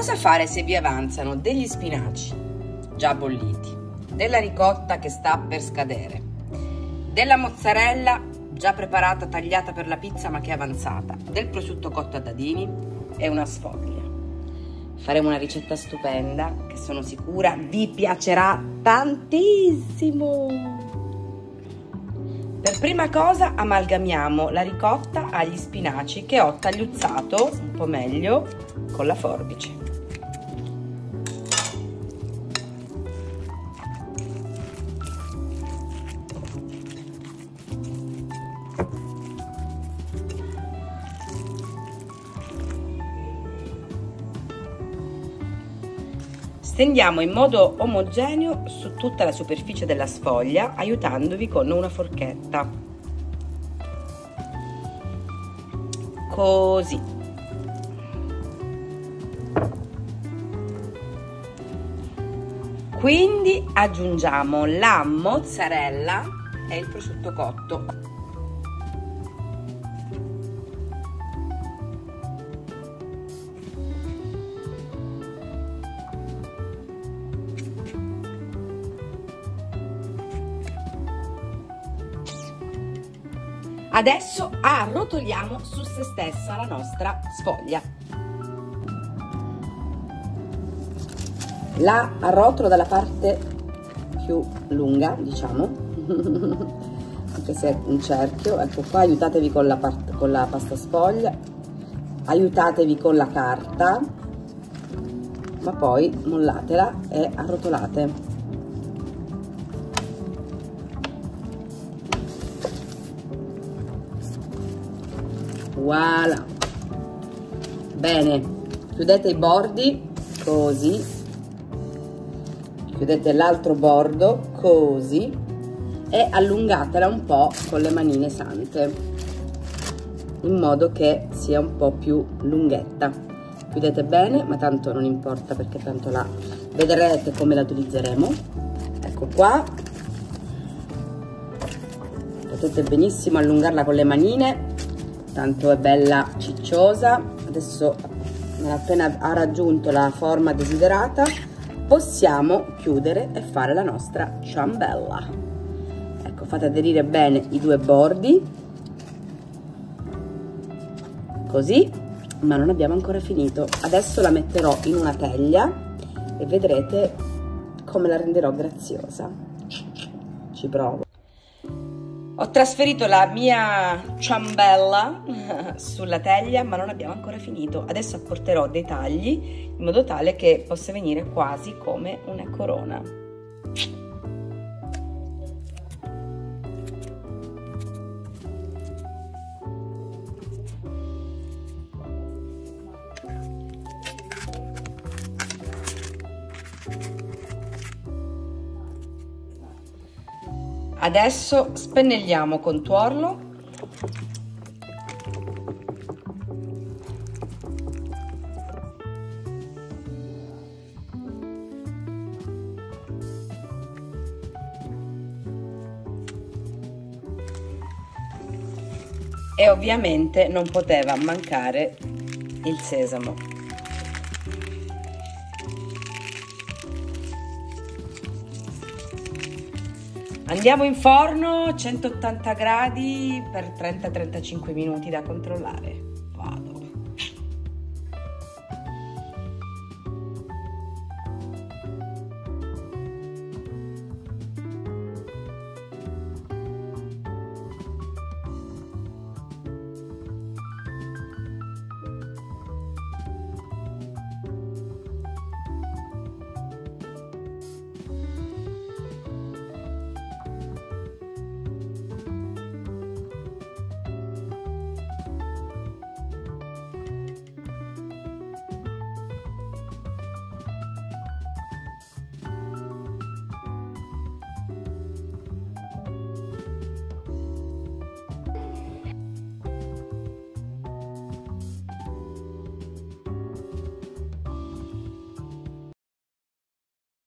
Cosa fare se vi avanzano degli spinaci già bolliti, della ricotta che sta per scadere, della mozzarella già preparata, tagliata per la pizza ma che è avanzata, del prosciutto cotto a dadini e una sfoglia. Faremo una ricetta stupenda che sono sicura vi piacerà tantissimo. Per prima cosa amalgamiamo la ricotta agli spinaci che ho tagliuzzato un po' meglio con la forbice. Stendiamo in modo omogeneo su tutta la superficie della sfoglia aiutandovi con una forchetta. Così. Quindi aggiungiamo la mozzarella e il prosciutto cotto. Adesso arrotoliamo su se stessa la nostra sfoglia. La arrotolo dalla parte più lunga, diciamo, anche se è un cerchio. Ecco qua, aiutatevi con la, con la pasta sfoglia, aiutatevi con la carta, ma poi mollatela e arrotolate. Voilà. Bene. Chiudete i bordi così. Chiudete l'altro bordo così. E allungatela un po' con le manine sante in modo che sia un po' più lunghetta. Chiudete bene ma tanto non importa perché tanto la vedrete come la utilizzeremo. Ecco qua. Potete benissimo allungarla con le manine tanto è bella cicciosa. Adesso appena ha raggiunto la forma desiderata possiamo chiudere e fare la nostra ciambella. Ecco fate aderire bene i due bordi. Così ma non abbiamo ancora finito. Adesso la metterò in una teglia e vedrete come la renderò graziosa. Ci provo ho trasferito la mia ciambella sulla teglia ma non abbiamo ancora finito. Adesso apporterò dei tagli in modo tale che possa venire quasi come una corona. Adesso spennelliamo con tuorlo e ovviamente non poteva mancare il sesamo. Andiamo in forno 180 gradi per 30-35 minuti da controllare.